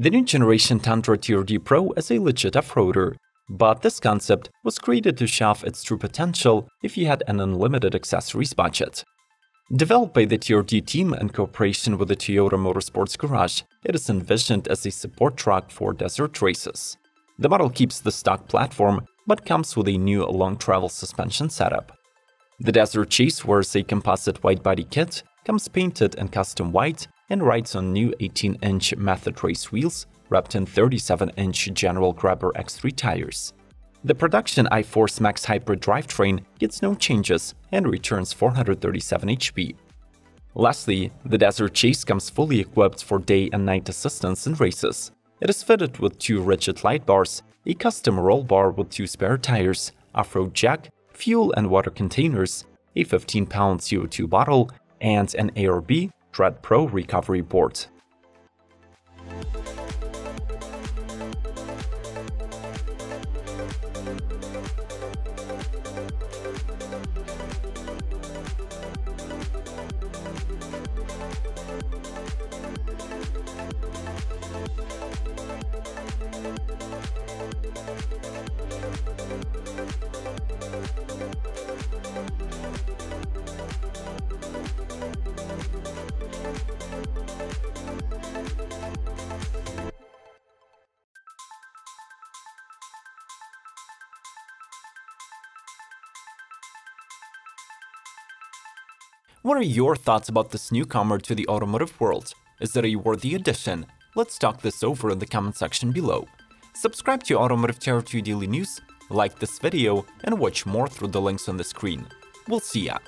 The new generation Tundra TRD Pro is a legit off-roader, but this concept was created to off its true potential if you had an unlimited accessories budget. Developed by the TRD team in cooperation with the Toyota Motorsports Garage, it is envisioned as a support truck for desert races. The model keeps the stock platform, but comes with a new long travel suspension setup. The Desert Chase wears a composite white body kit, comes painted in custom white, and rides on new 18-inch Method Race wheels wrapped in 37-inch General Grabber X3 tires. The production iForce Max Hybrid drivetrain gets no changes and returns 437 HP. Lastly, the Desert Chase comes fully equipped for day and night assistance in races. It is fitted with two rigid light bars, a custom roll bar with two spare tires, off-road jack, fuel and water containers, a 15-pound CO2 bottle, and an ARB TRED Pro recovery board. What are your thoughts about this newcomer to the automotive world? Is it a worthy addition? Let's talk this over in the comment section below. Subscribe to Automotive Territory Daily News, like this video, and watch more through the links on the screen. We'll see ya!